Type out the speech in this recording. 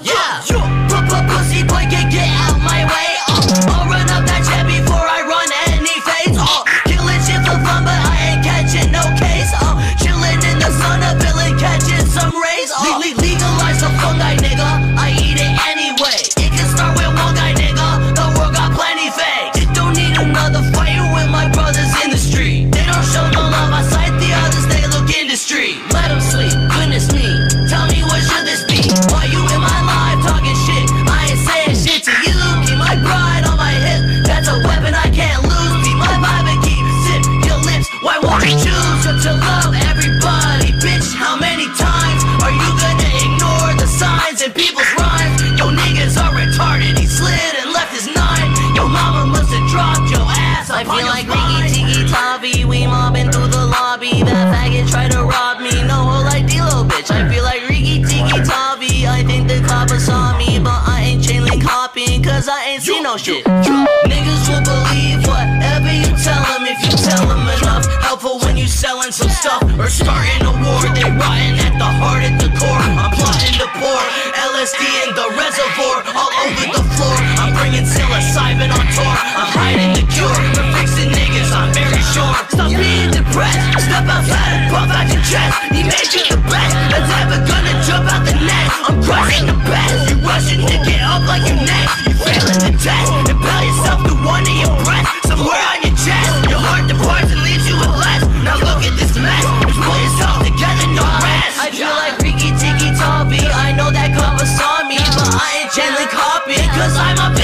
Yeah, pussy boy can get out choose to, to love everybody? Bitch, how many times are you gonna ignore the signs in people's rhymes? Yo, niggas are retarded. He slid and left his nine. Yo, mama must have dropped your ass. I feel like Rikki-Tikki-Tavi. We mobbing through the lobby. That faggot tried to rob me. No whole like D-Lo, oh, bitch. I feel like Rikki-Tikki-Tavi. I think the coppers saw me, but I ain't chain link hopping. Cause I ain't seen no shit. Niggas will believe selling some stuff or starting a war. They rotten at the heart, at the core. I'm plotting to pour LSD in the reservoir, all over the floor. I'm bringing psilocybin on tour. I'm hiding the cure for fixing niggas. I'm very sure. Stop being depressed. Step outside and puff out your chest. He made you the best that's ever gonna jump out the net. I'm crushing the best. You rushing to get gently copy Cause I'm a